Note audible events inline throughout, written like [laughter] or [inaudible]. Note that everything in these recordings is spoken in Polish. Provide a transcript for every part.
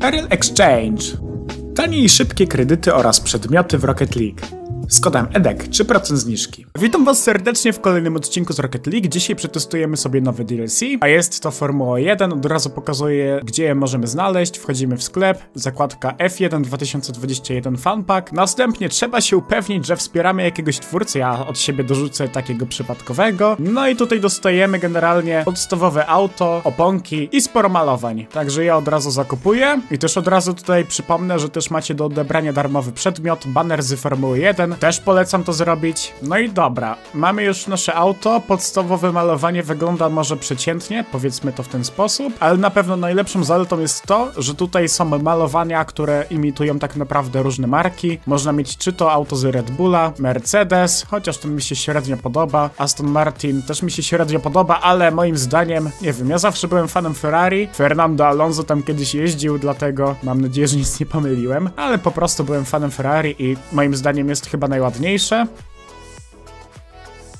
Ariel Exchange. Tanie i szybkie kredyty oraz przedmioty w Rocket League. Z kodem EDEK 3% zniżki. Witam was serdecznie w kolejnym odcinku z Rocket League. Dzisiaj przetestujemy sobie nowy DLC, a jest to Formuła 1. Od razu pokazuję, gdzie je możemy znaleźć. Wchodzimy w sklep, zakładka F1 2021 Funpack. Następnie trzeba się upewnić, że wspieramy jakiegoś twórcę. Ja od siebie dorzucę takiego przypadkowego. No i tutaj dostajemy generalnie podstawowe auto, oponki i sporo malowań. Także ja od razu zakupuję. I też od razu tutaj przypomnę, że też macie do odebrania darmowy przedmiot, banner z Formuły 1. Też polecam to zrobić. No i dobra, mamy już nasze auto. Podstawowe malowanie wygląda może przeciętnie, powiedzmy to w ten sposób, ale na pewno najlepszą zaletą jest to, że tutaj są malowania, które imitują tak naprawdę różne marki. Można mieć czy to auto z Red Bulla, Mercedes, chociaż ten mi się średnio podoba, Aston Martin też mi się średnio podoba, ale moim zdaniem, nie wiem, ja zawsze byłem fanem Ferrari. Fernando Alonso tam kiedyś jeździł, dlatego mam nadzieję, że nic nie pomyliłem, ale po prostu byłem fanem Ferrari i moim zdaniem jest chyba najładniejsze.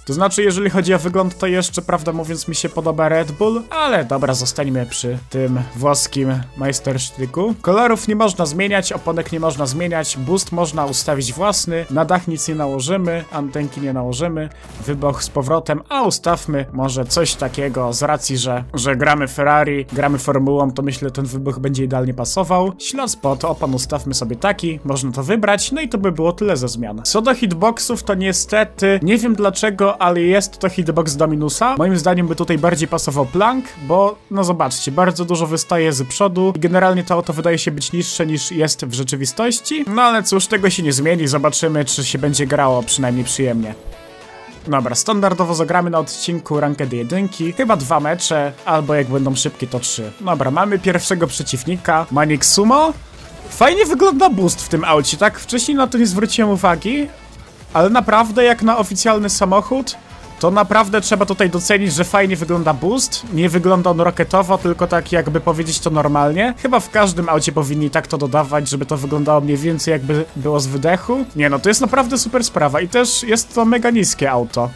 To znaczy, jeżeli chodzi o wygląd, to jeszcze, prawdę mówiąc, mi się podoba Red Bull, ale dobra, zostańmy przy tym włoskim majstersztyku. Kolorów nie można zmieniać, oponek nie można zmieniać, boost można ustawić własny, na dach nic nie nałożymy, antenki nie nałożymy, wybuch z powrotem, a ustawmy może coś takiego z racji, że, że gramy Ferrari, gramy Formułą, to myślę, ten wybuch będzie idealnie pasował. Ślad spot, opon ustawmy sobie taki, można to wybrać, no i to by było tyle ze zmian. Co do hitboxów, to niestety nie wiem dlaczego, ale jest to hitbox Dominusa. Moim zdaniem by tutaj bardziej pasował Plank, bo no zobaczcie, bardzo dużo wystaje z przodu i generalnie to auto wydaje się być niższe niż jest w rzeczywistości. No ale cóż, tego się nie zmieni, zobaczymy czy się będzie grało przynajmniej przyjemnie. Dobra, standardowo zagramy na odcinku Ranked 1, chyba dwa mecze, albo jak będą szybkie to trzy. Dobra, mamy pierwszego przeciwnika, Manik Sumo. Fajnie wygląda boost w tym aucie, tak? Wcześniej na to nie zwróciłem uwagi, ale naprawdę jak na oficjalny samochód, to naprawdę trzeba tutaj docenić, że fajnie wygląda boost. Nie wygląda on roketowo, tylko tak jakby powiedzieć to normalnie. Chyba w każdym aucie powinni tak to dodawać, żeby to wyglądało mniej więcej jakby było z wydechu. Nie no, to jest naprawdę super sprawa i też jest to mega niskie auto.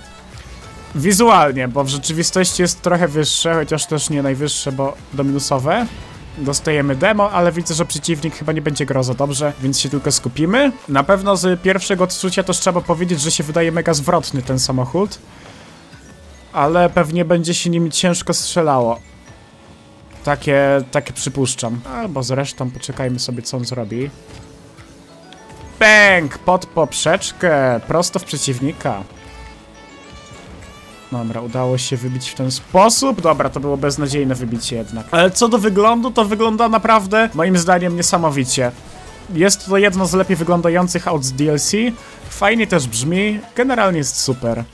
Wizualnie, bo w rzeczywistości jest trochę wyższe, chociaż też nie najwyższe, bo dominusowe. Dostajemy demo, ale widzę, że przeciwnik chyba nie będzie grał za dobrze, więc się tylko skupimy. Na pewno z pierwszego odczucia też trzeba powiedzieć, że się wydaje mega zwrotny ten samochód. Ale pewnie będzie się nim ciężko strzelało. Takie, takie przypuszczam. Albo zresztą poczekajmy sobie, co on zrobi. Bęk! Pod poprzeczkę! Prosto w przeciwnika. Dobra, udało się wybić w ten sposób. Dobra, to było beznadziejne wybicie jednak. Ale co do wyglądu, to wygląda naprawdę, moim zdaniem, niesamowicie. Jest to jedno z lepiej wyglądających aut z DLC. Fajnie też brzmi, generalnie jest super.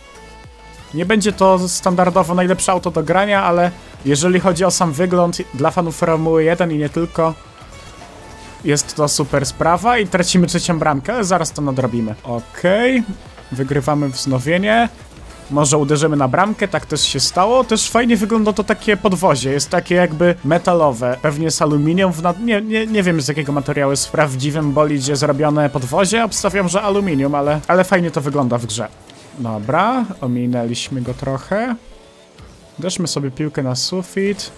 Nie będzie to standardowo najlepsze auto do grania, ale jeżeli chodzi o sam wygląd dla fanów Formuły 1 i nie tylko, jest to super sprawa i tracimy trzecią bramkę, ale zaraz to nadrobimy. Okej, okay. wygrywamy wznowienie. Może uderzymy na bramkę, tak też się stało. Też fajnie wygląda to takie podwozie, jest takie jakby metalowe, pewnie z aluminium, nie, nie, nie wiem z jakiego materiału jest w prawdziwym bolidzie zrobione podwozie, obstawiam, że aluminium, ale, ale fajnie to wygląda w grze. Dobra, ominęliśmy go trochę. Deszmy sobie piłkę na sufit.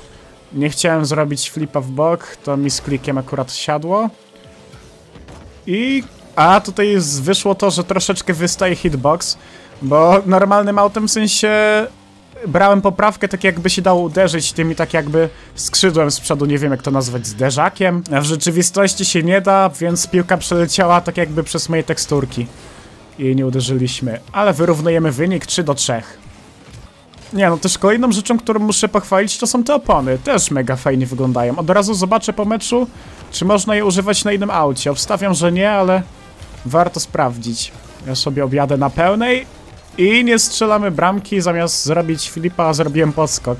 Nie chciałem zrobić flipa w bok, to mi z klikiem akurat siadło. I... A, tutaj wyszło to, że troszeczkę wystaje hitbox, bo normalnym autem w sensie brałem poprawkę tak jakby się dało uderzyć tymi tak jakby skrzydłem z przodu, nie wiem jak to nazwać, zderzakiem. A w rzeczywistości się nie da, więc piłka przeleciała tak jakby przez moje teksturki i nie uderzyliśmy. Ale wyrównujemy wynik 3 do 3. Nie, no też kolejną rzeczą, którą muszę pochwalić, to są te opony. Też mega fajnie wyglądają. Od razu zobaczę po meczu, czy można je używać na innym aucie. Obstawiam, że nie, ale warto sprawdzić. Ja sobie objadę na pełnej i nie strzelamy bramki, zamiast zrobić flipa, zrobiłem podskok.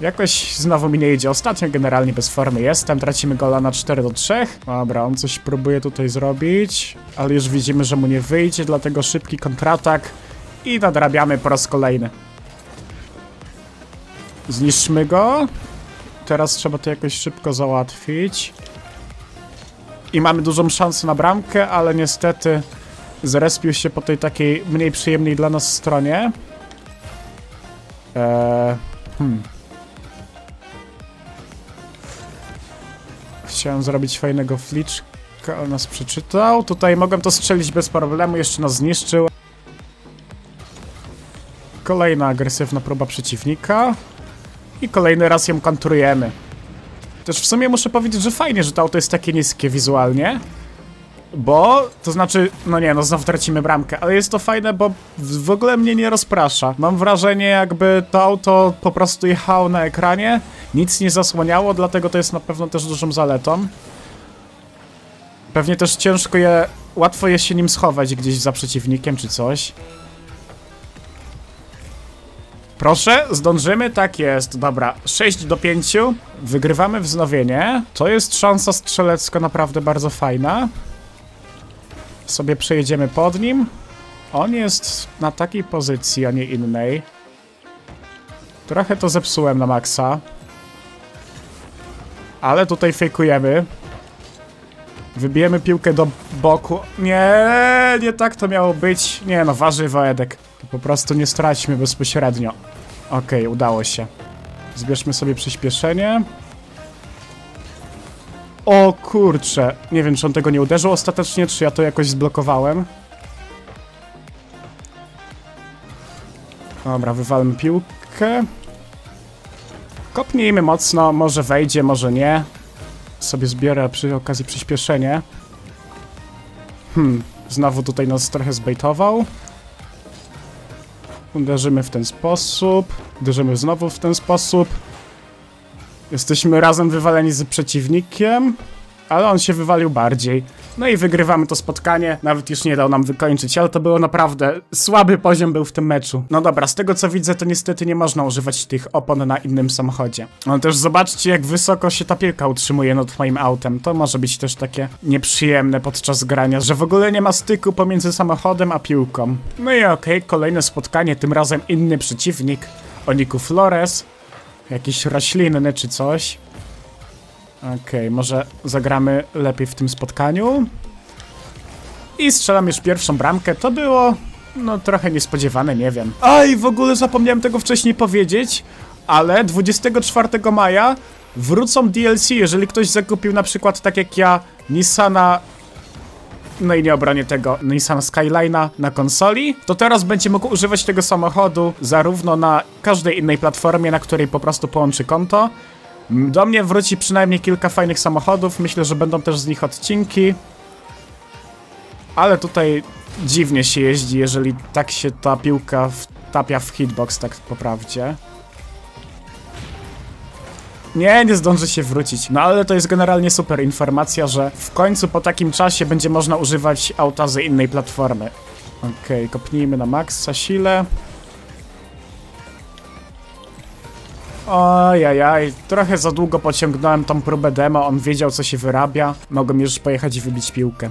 Jakoś znowu mi nie idzie. Ostatnio generalnie bez formy jestem. Tracimy gola na 4 do 3. Dobra, on coś próbuje tutaj zrobić, ale już widzimy, że mu nie wyjdzie, dlatego szybki kontratak i nadrabiamy po raz kolejny. Zniszczmy go. Teraz trzeba to jakoś szybko załatwić. I mamy dużą szansę na bramkę, ale niestety zrespił się po tej takiej mniej przyjemnej dla nas stronie. Eee, hmm. Chciałem zrobić fajnego fliczka, on nas przeczytał. Tutaj mogłem to strzelić bez problemu, jeszcze nas zniszczył. Kolejna agresywna próba przeciwnika. I kolejny raz ją kontrujemy. Też w sumie muszę powiedzieć, że fajnie, że to auto jest takie niskie wizualnie. Bo, to znaczy, no nie, no znowu tracimy bramkę, ale jest to fajne, bo w ogóle mnie nie rozprasza. Mam wrażenie, jakby to auto po prostu jechało na ekranie, nic nie zasłaniało, dlatego to jest na pewno też dużą zaletą. Pewnie też ciężko je, łatwo jest się nim schować gdzieś za przeciwnikiem czy coś. Proszę, zdążymy? Tak jest, dobra. 6 do 5. Wygrywamy wznowienie. To jest szansa strzelecka naprawdę bardzo fajna. Sobie przejedziemy pod nim. On jest na takiej pozycji, a nie innej. Trochę to zepsułem na maksa. Ale tutaj fejkujemy. Wybijemy piłkę do boku. Nie, nie tak to miało być. Nie no, warzywo Edek. To po prostu nie straćmy bezpośrednio. Okej, okay, udało się. Zbierzmy sobie przyspieszenie. O kurcze. Nie wiem, czy on tego nie uderzył ostatecznie, czy ja to jakoś zblokowałem. Dobra, wywalmy piłkę. Kopnijmy mocno, może wejdzie, może nie. Sobie zbiorę przy okazji przyspieszenie. Hmm, znowu tutaj nas trochę zbejtował. Uderzymy w ten sposób. Uderzymy znowu w ten sposób. Jesteśmy razem wywaleni z przeciwnikiem, ale on się wywalił bardziej. No i wygrywamy to spotkanie, nawet już nie dał nam wykończyć, ale to było naprawdę słaby poziom był w tym meczu. No dobra, z tego co widzę, to niestety nie można używać tych opon na innym samochodzie. No też zobaczcie, jak wysoko się ta piłka utrzymuje nad moim autem. To może być też takie nieprzyjemne podczas grania, że w ogóle nie ma styku pomiędzy samochodem a piłką. No i okej, okay, kolejne spotkanie, tym razem inny przeciwnik, Oniku Flores. Jakiś roślinny czy coś. Okej, okay, może zagramy lepiej w tym spotkaniu. I strzelam już pierwszą bramkę. To było, no trochę niespodziewane, nie wiem. Aj, w ogóle zapomniałem tego wcześniej powiedzieć, ale 24 maja wrócą DLC, jeżeli ktoś zakupił na przykład tak jak ja Nissana no i nie obronię tego Nissan Skyline'a na konsoli, to teraz będzie mógł używać tego samochodu zarówno na każdej innej platformie, na której po prostu połączy konto. Do mnie wróci przynajmniej kilka fajnych samochodów, myślę, że będą też z nich odcinki. Ale tutaj dziwnie się jeździ, jeżeli tak się ta piłka wtapia w hitbox, tak po prawdzie. Nie, nie zdąży się wrócić. No ale to jest generalnie super informacja, że w końcu po takim czasie będzie można używać auta z innej platformy. Okej, okay, kopnijmy na maksa sile. Ojajaj, trochę za długo pociągnąłem tą próbę demo, on wiedział co się wyrabia. Mogłem już pojechać i wybić piłkę.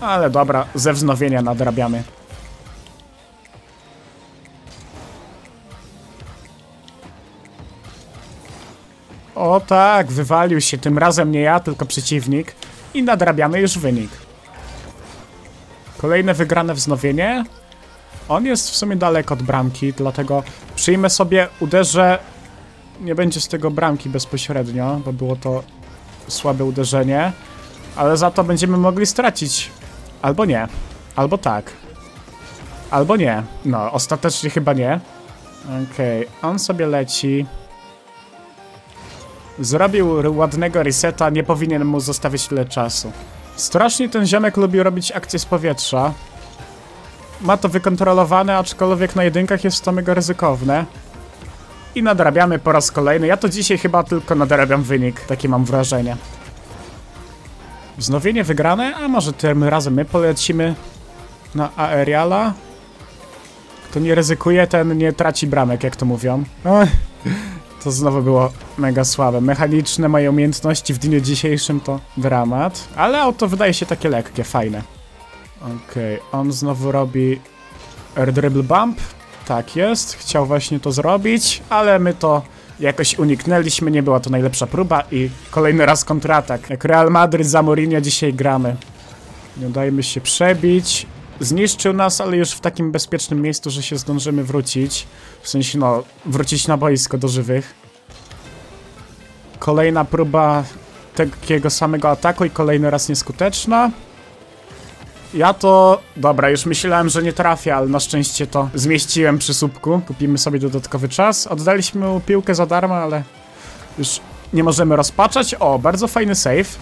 Ale dobra, ze wznowienia nadrabiamy. O tak, wywalił się tym razem nie ja, tylko przeciwnik. I nadrabiamy już wynik. Kolejne wygrane wznowienie. On jest w sumie daleko od bramki, dlatego przyjmę sobie, uderzę... Nie będzie z tego bramki bezpośrednio, bo było to słabe uderzenie. Ale za to będziemy mogli stracić. Albo nie. Albo tak. Albo nie. No, ostatecznie chyba nie. Okej, okay. on sobie leci. Zrobił ładnego reseta, nie powinien mu zostawić tyle czasu. Strasznie ten ziomek lubi robić akcje z powietrza. Ma to wykontrolowane, aczkolwiek na jedynkach jest to mega ryzykowne. I nadrabiamy po raz kolejny. Ja to dzisiaj chyba tylko nadrabiam wynik, takie mam wrażenie. Wznowienie wygrane, a może tym razem my polecimy na aeriala. Kto nie ryzykuje, ten nie traci bramek, jak to mówią. Ech. [laughs] To znowu było mega słabe. Mechaniczne moje umiejętności w dniu dzisiejszym to dramat. Ale auto wydaje się takie lekkie, fajne. Okej, okay. on znowu robi air dribble bump. Tak jest, chciał właśnie to zrobić, ale my to jakoś uniknęliśmy, nie była to najlepsza próba i kolejny raz kontratak. Jak Real Madrid za Mourinho dzisiaj gramy. Nie dajmy się przebić. Zniszczył nas, ale już w takim bezpiecznym miejscu, że się zdążymy wrócić. W sensie, no, wrócić na boisko do żywych. Kolejna próba takiego samego ataku i kolejny raz nieskuteczna. Ja to... Dobra, już myślałem, że nie trafię, ale na szczęście to zmieściłem przy słupku. Kupimy sobie dodatkowy czas. Oddaliśmy mu piłkę za darmo, ale już nie możemy rozpaczać. O, bardzo fajny save.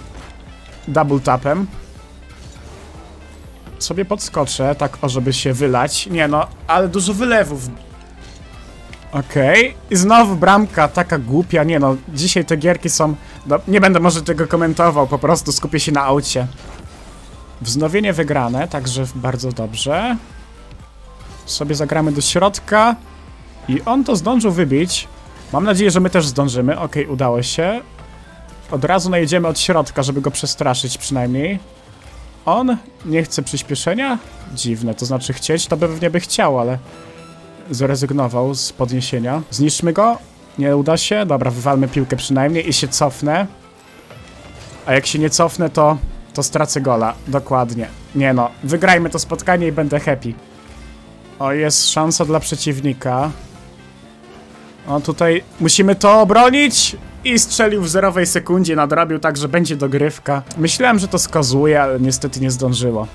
Double tapem. Sobie podskoczę, tak o, żeby się wylać. Nie no, ale dużo wylewów. Okej. I znowu bramka, taka głupia. Nie no, dzisiaj te gierki są... No, nie będę może tego komentował, po prostu skupię się na aucie. Wznowienie wygrane, także bardzo dobrze. Sobie zagramy do środka. I on to zdążył wybić. Mam nadzieję, że my też zdążymy. Okej, udało się. Od razu najedziemy od środka, żeby go przestraszyć przynajmniej. On nie chce przyspieszenia? Dziwne, to znaczy chcieć, to pewnie by chciał, ale zrezygnował z podniesienia. Zniszczmy go? Nie uda się? Dobra, wywalmy piłkę przynajmniej i się cofnę. A jak się nie cofnę, to, to stracę gola. Dokładnie. Nie no, wygrajmy to spotkanie i będę happy. O, jest szansa dla przeciwnika. O, tutaj musimy to obronić! I strzelił w zerowej sekundzie, nadrobił tak, że będzie dogrywka. Myślałem, że to skazuje, ale niestety nie zdążyło.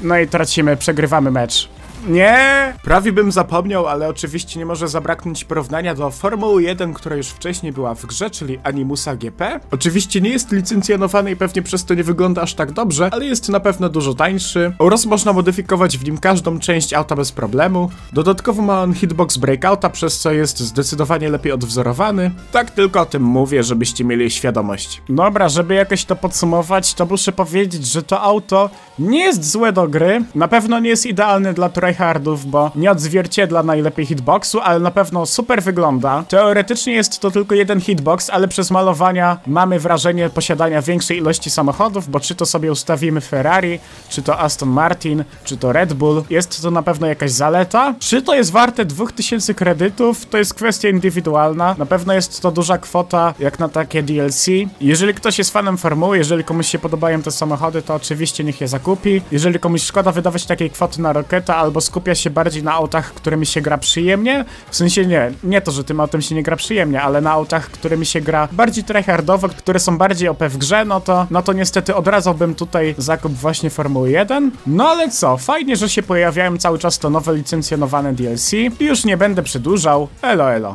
No i tracimy, przegrywamy mecz. Nie! Prawie bym zapomniał, ale oczywiście nie może zabraknąć porównania do Formuły 1, która już wcześniej była w grze, czyli Animusa GP. Oczywiście nie jest licencjonowany i pewnie przez to nie wygląda aż tak dobrze, ale jest na pewno dużo tańszy oraz można modyfikować w nim każdą część auta bez problemu. Dodatkowo ma on hitbox breakouta, przez co jest zdecydowanie lepiej odwzorowany. Tak tylko o tym mówię, żebyście mieli świadomość. Dobra, żeby jakoś to podsumować, to muszę powiedzieć, że to auto nie jest złe do gry. Na pewno nie jest idealne dla tryhardów, bo nie odzwierciedla najlepiej hitboxu, ale na pewno super wygląda. Teoretycznie jest to tylko jeden hitbox, ale przez malowania mamy wrażenie posiadania większej ilości samochodów, bo czy to sobie ustawimy Ferrari, czy to Aston Martin, czy to Red Bull, jest to na pewno jakaś zaleta. Czy to jest warte 2000 kredytów, to jest kwestia indywidualna. Na pewno jest to duża kwota, jak na takie DLC. Jeżeli ktoś jest fanem formuły, jeżeli komuś się podobają te samochody, to oczywiście niech je zakupi. Jeżeli komuś szkoda wydawać takiej kwoty na Roketa, albo skupia się bardziej na autach, którymi się gra przyjemnie, w sensie nie, nie to, że tym autem się nie gra przyjemnie, ale na autach, którymi się gra bardziej tryhardowo, które są bardziej OP w grze, no to, no to niestety odradzałbym tutaj zakup właśnie Formuły 1. No ale co, fajnie, że się pojawiają cały czas to nowe licencjonowane DLC już nie będę przedłużał. Elo, elo.